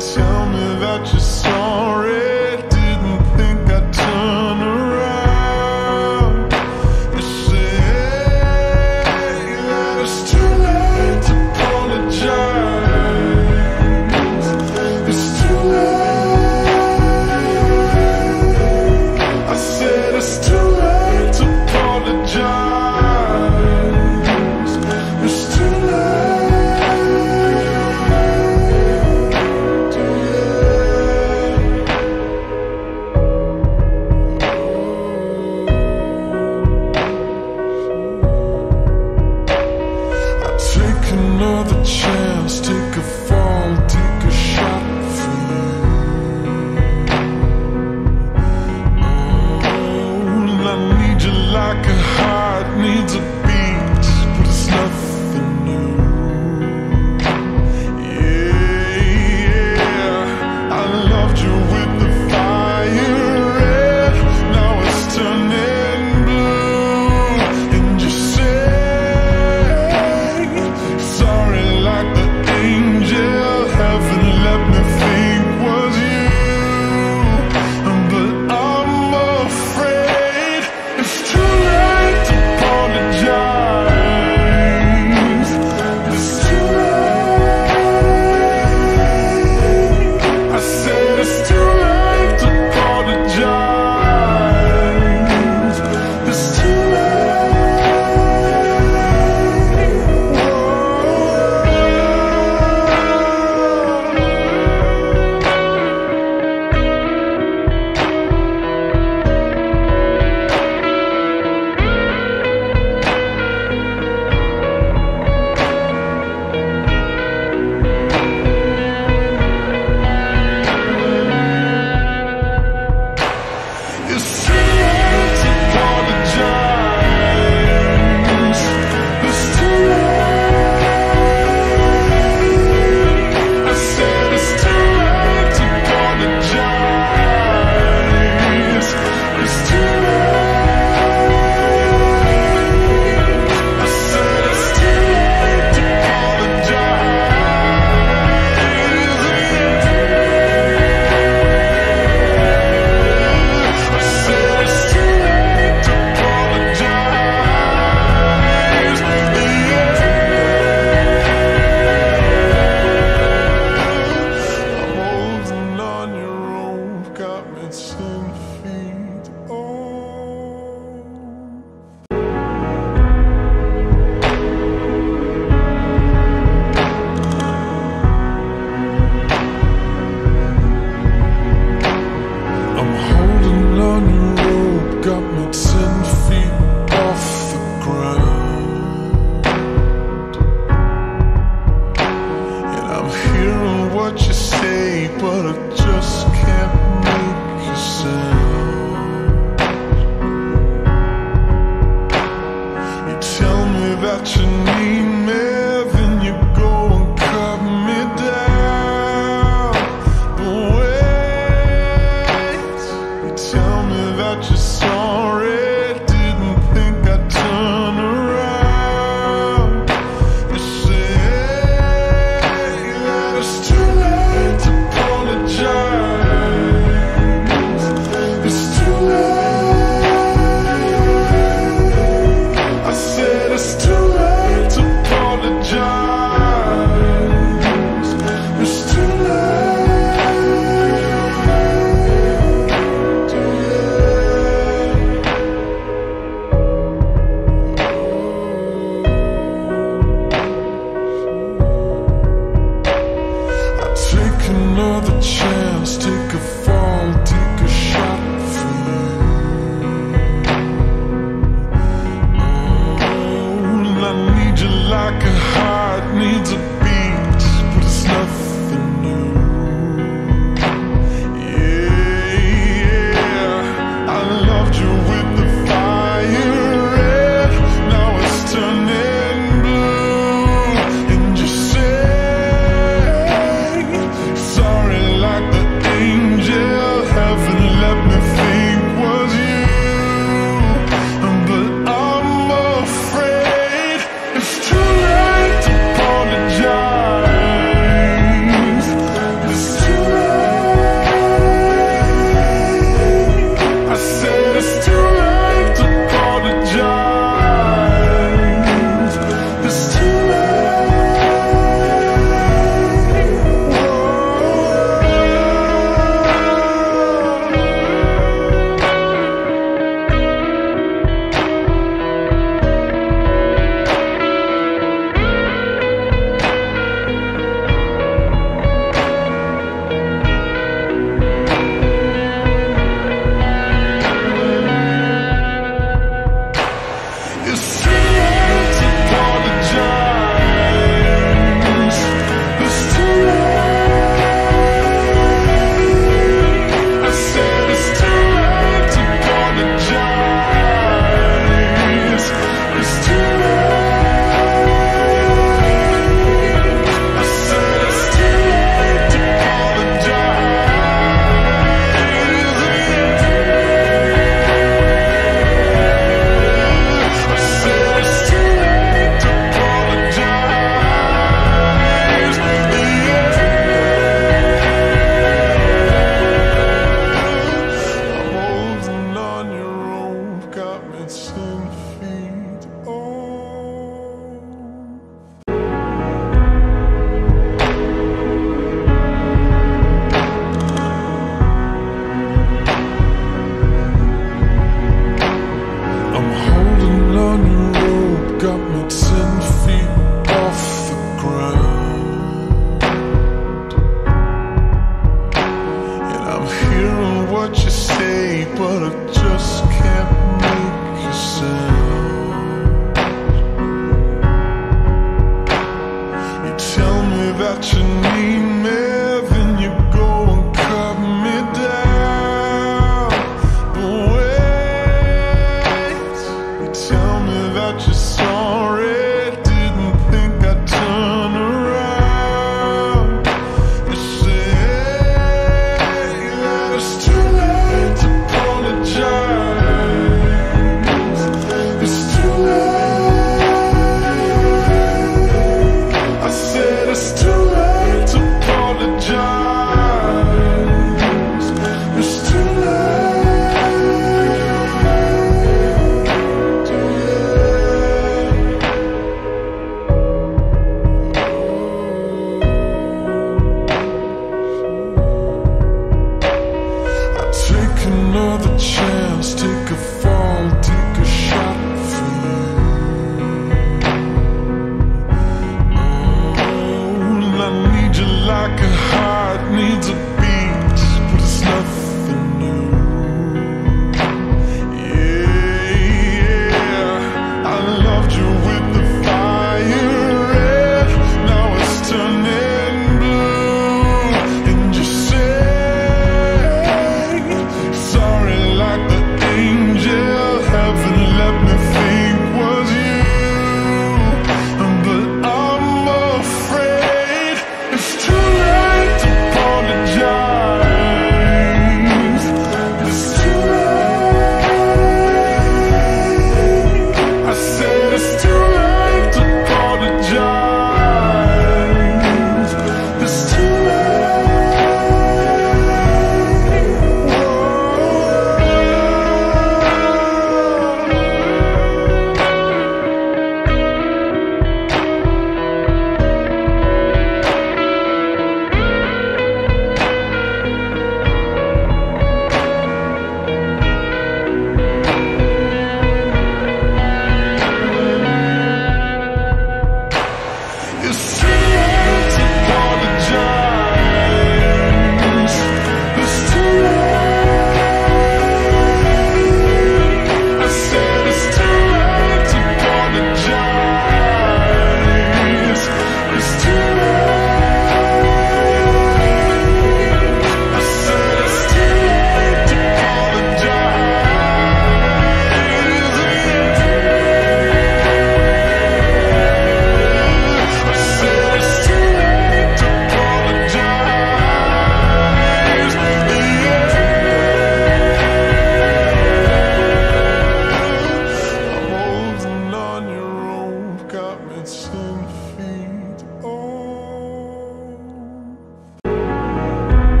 so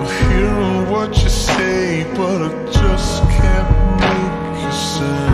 I'm hearing what you say, but I just can't make you say.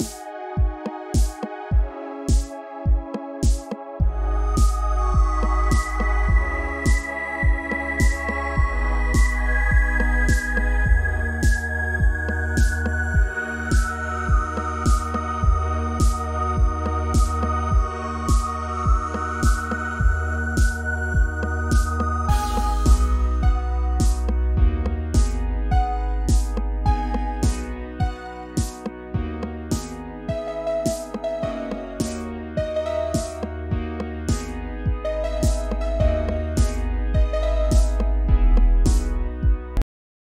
you